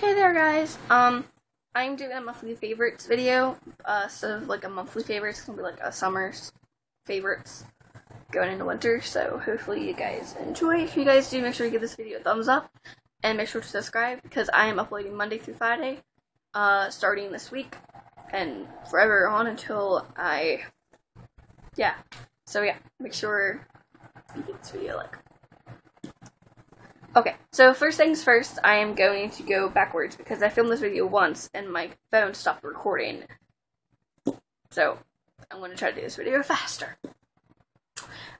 Hey there guys, um, I'm doing a monthly favorites video, uh, so like a monthly favorites, it's gonna be like a summer's favorites going into winter, so hopefully you guys enjoy. If you guys do, make sure you give this video a thumbs up, and make sure to subscribe, because I am uploading Monday through Friday, uh, starting this week, and forever on until I, yeah, so yeah, make sure you get this video like Okay, so first things first, I am going to go backwards because I filmed this video once and my phone stopped recording. So, I'm going to try to do this video faster.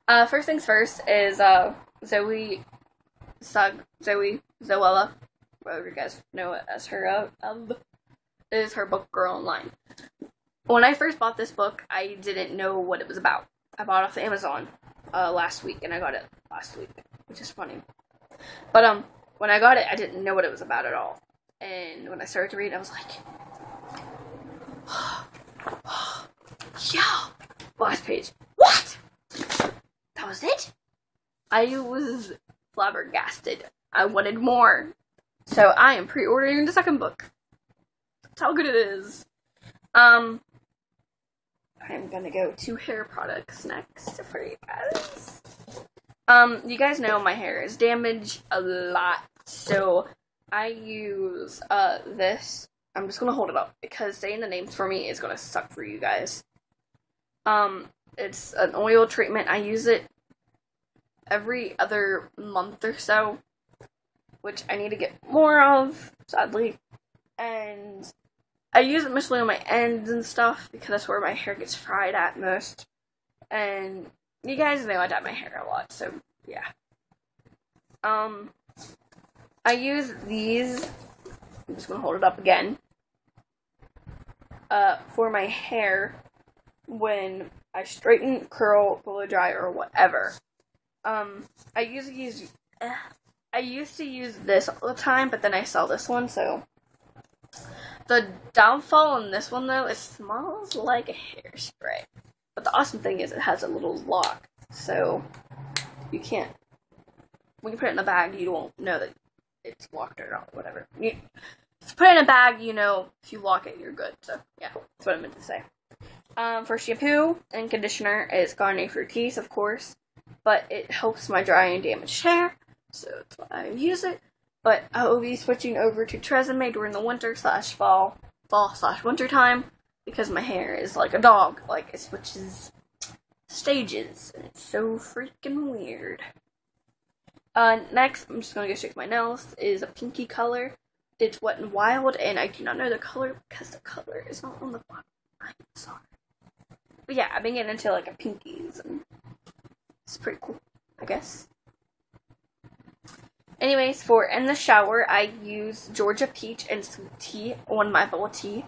Uh, first things first is, uh, Zoe, Sugg, Zoe, Zoella, whatever you guys know it as her, uh, um, is her book Girl Online. When I first bought this book, I didn't know what it was about. I bought it off Amazon, uh, last week, and I got it last week, which is funny. But um, when I got it, I didn't know what it was about at all. And when I started to read, I was like, "Yeah." Last page. What? That was it? I was flabbergasted. I wanted more. So I am pre-ordering the second book. That's how good it is. Um, I'm gonna go to hair products next for you guys. Um, you guys know my hair is damaged a lot, so I use uh this. I'm just gonna hold it up because saying the names for me is gonna suck for you guys. Um, it's an oil treatment. I use it every other month or so, which I need to get more of, sadly. And I use it mostly on my ends and stuff because that's where my hair gets fried at most. And you guys know I dye my hair a lot, so yeah. Um, I use these. I'm just gonna hold it up again. Uh, for my hair when I straighten, curl, blow dry, or whatever. Um, I usually use. I used to use this all the time, but then I saw this one, so. The downfall on this one though, it smells like a hairspray. But the awesome thing is it has a little lock, so you can't. When you put it in a bag, you won't know that it's locked or not, whatever. You, if you put it in a bag, you know if you lock it, you're good. So yeah, that's what I meant to say. Um, for shampoo and conditioner is Garnier Fructis, of course, but it helps my dry and damaged hair, so that's why I use it. But I will be switching over to Tresemme during the winter slash fall, fall slash winter time because my hair is like a dog. Like it switches stages, and it's so freaking weird. Uh, next, I'm just gonna go to my nails. Is a pinky color. It's Wet and Wild, and I do not know the color because the color is not on the bottom. I'm sorry. But yeah, I've been getting into like a pinkies, and it's pretty cool, I guess. Anyways, for in the shower, I use Georgia Peach and Sweet Tea on my bubble tea.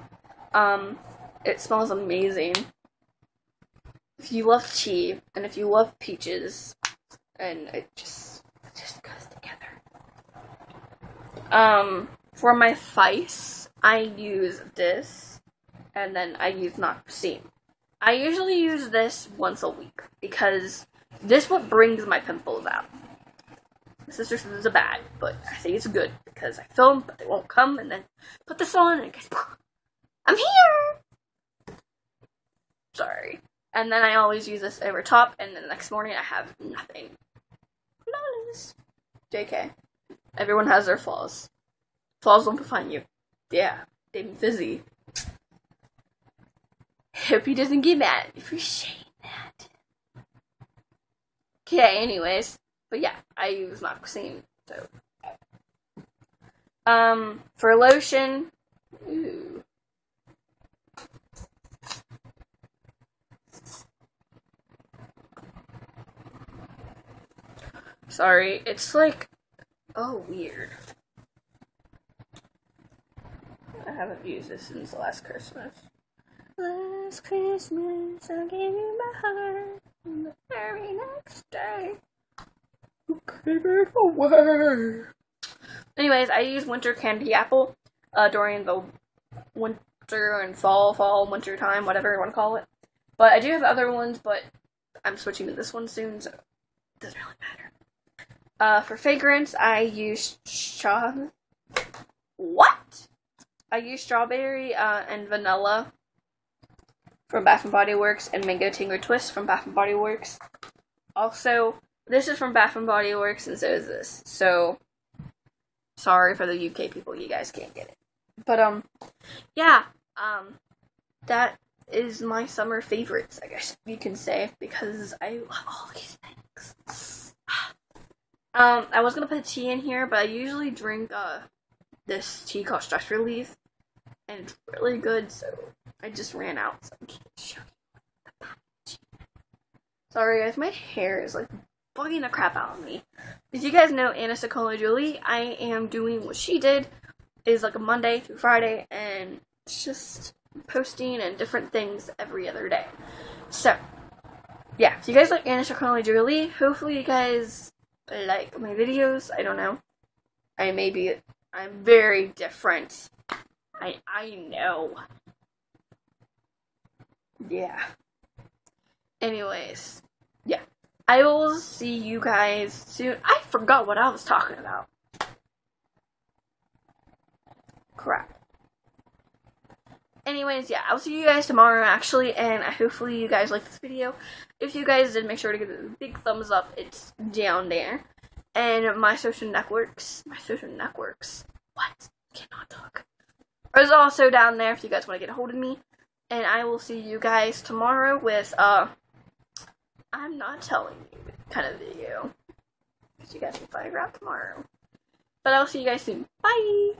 Um, it smells amazing. If you love tea and if you love peaches, and it just it just goes together. Um, for my face, I use this, and then I use Noxine. I usually use this once a week because this what brings my pimples out. My sister says it's a bad, but I think it's good because I film, but they won't come, and then put this on, and goes, I'm here! Sorry. And then I always use this over top, and then the next morning I have nothing. Flawless. JK. Everyone has their flaws. Flaws don't define you. Yeah, they fizzy. Hope he doesn't get mad for that. Okay, anyways. But yeah, I use Noxine, so. Um, for lotion, Sorry, it's like, oh, weird. I haven't used this since last Christmas. Last Christmas, I gave you my heart. And the very next day, you gave it away. Anyways, I use winter candy apple uh, during the winter and fall, fall, winter time, whatever you want to call it. But I do have other ones, but I'm switching to this one soon, so it doesn't really matter. Uh, for fragrance, I use Sean. What? I use strawberry uh, and vanilla from Bath and Body Works and mango tango twist from Bath and Body Works. Also, this is from Bath and Body Works, and so is this. So, sorry for the UK people, you guys can't get it. But um, yeah, um, that is my summer favorites, I guess you can say, because I love all these things. um, I was gonna put tea in here, but I usually drink uh this tea called Stress Relief, and it's really good. So I just ran out, so I can't show you. Sorry, guys, my hair is like bugging the crap out of me. Did you guys know Anna Saccone Joly? I am doing what she did. Is like a Monday through Friday, and it's just posting and different things every other day. So, yeah, if you guys like Anna Saccone Joly, hopefully you guys like my videos. I don't know. I may be I'm very different. I I know. Yeah. Anyways, yeah. I will see you guys soon. I forgot what I was talking about. Crap. Anyways, yeah, I'll see you guys tomorrow actually, and hopefully you guys like this video. If you guys did, make sure to give it a big thumbs up. It's down there and my social networks. My social networks. What? Cannot talk. Is also down there if you guys want to get a hold of me. And I will see you guys tomorrow with uh I'm not telling you kind of video. Because you guys can find out tomorrow. But I'll see you guys soon. Bye!